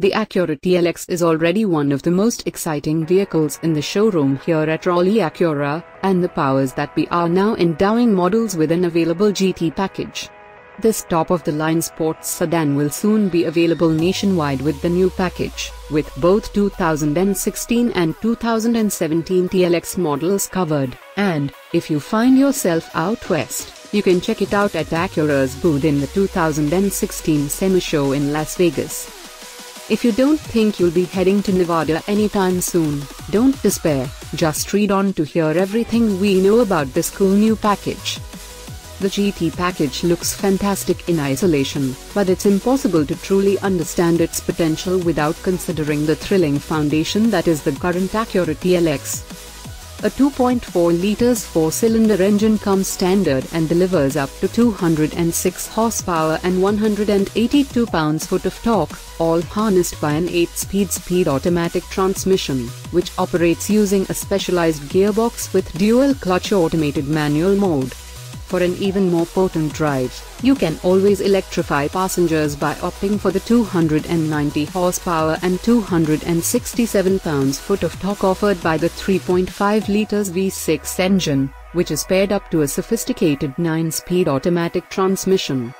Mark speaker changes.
Speaker 1: The Acura TLX is already one of the most exciting vehicles in the showroom here at Rallye Acura, and the powers that be are now endowing models with an available GT package. This top-of-the-line sports sedan will soon be available nationwide with the new package, with both 2016 and 2017 TLX models covered, and, if you find yourself out west, you can check it out at Acura's booth in the 2016 SEMA show in Las Vegas. If you don't think you'll be heading to Nevada anytime soon, don't despair, just read on to hear everything we know about this cool new package. The GT package looks fantastic in isolation, but it's impossible to truly understand its potential without considering the thrilling foundation that is the current Acura TLX. A 2.4 liters four-cylinder engine comes standard and delivers up to 206 horsepower and 182 pounds-foot of torque, all harnessed by an 8-speed speed automatic transmission, which operates using a specialized gearbox with dual-clutch automated manual mode. For an even more potent drive, you can always electrify passengers by opting for the 290 horsepower and 267 pounds-foot of torque offered by the 3.5 liters V6 engine, which is paired up to a sophisticated 9-speed automatic transmission.